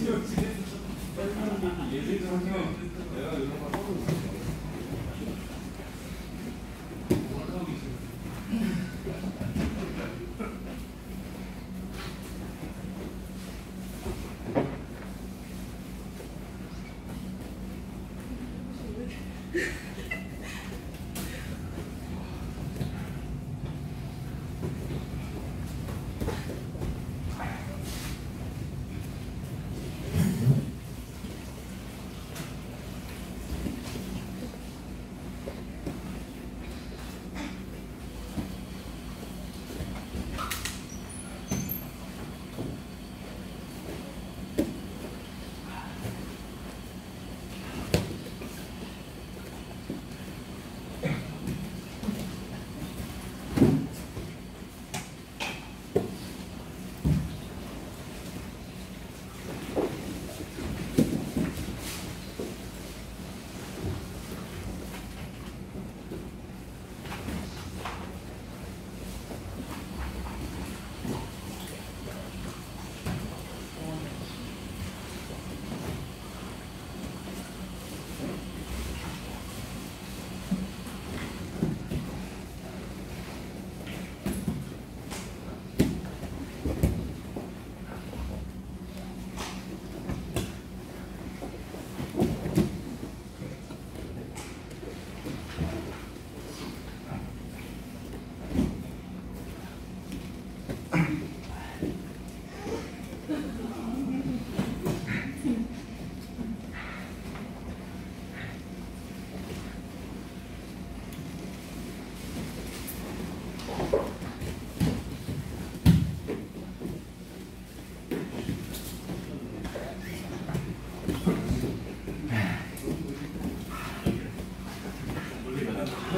Yeah.